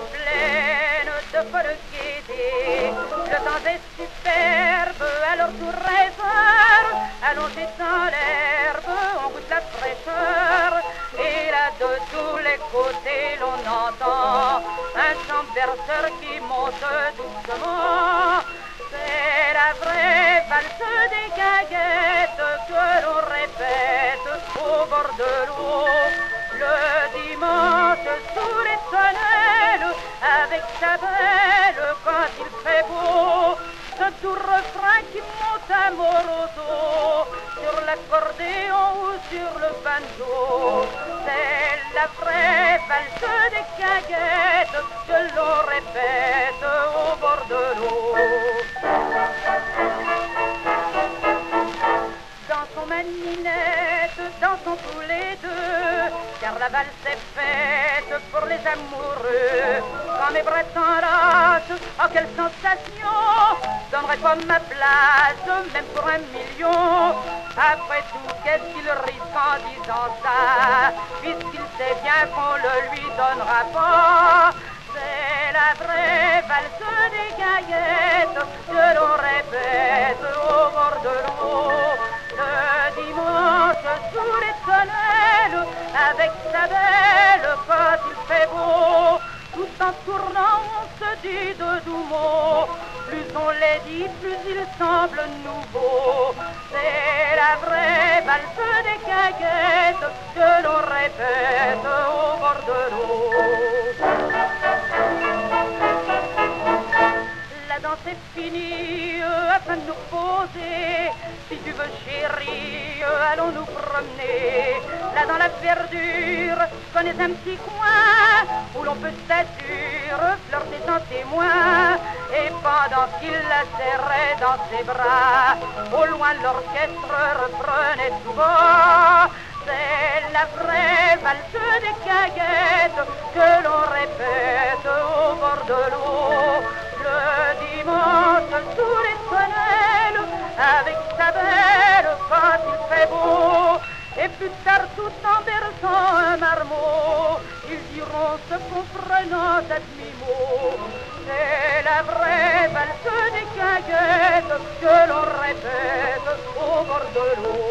pleine de folle gaieté. Le temps est superbe, alors tout rêveur, allongé dans l'herbe, on goûte la fraîcheur. Et là de tous les côtés, l'on entend un chant berceur qui monte doucement. C'est la vraie valse des gaguettes que l'on répète au bord de l'eau. Avec sa belle quand il fait beau. Ce tout refrain qui monte amoroso sur l'accordéon ou sur le banjo. C'est la vraie valse des gaguettes que l'on répète au bord de l'eau. Dansons maninette, dansons tous les deux, car la valse est faite pour les amoureux. Quand mes bras s'enlacent, oh quelle sensation. Donnerais-toi ma place, même pour un million. Après tout, qu'est-ce qu'il risque en disant ça? Puisqu'il sait bien qu'on le lui donnera pas. C'est la vraie valse des gaillettes que l'on répète au bord de l'eau. Le dimanche sous les tonnelles, avec sa belle en tournant, on se dit de doux mots. Plus on les dit, plus ils semblent nouveaux. C'est la vraie valse des gaillettes que l'on répète au bord de l'eau. La danse est finie, afin de nous poser. Si tu veux, chérie, allons nous promener. Dans la verdure, connais un petit coin où l'on peut s'assurer, flirter sans témoin. Et pendant qu'il la serrait dans ses bras, au loin l'orchestre reprenait bas. C'est la vraie valse des caguettes que l'on répète au bord de l'eau. Le dimanche sous les tonnelles, avec sa belle quand il fait beau. Et plus tard, tout en berçant un marmot, ils diront se comprenant à demi-mot. C'est la vraie valse des caguettes que l'on répète au bord de l'eau.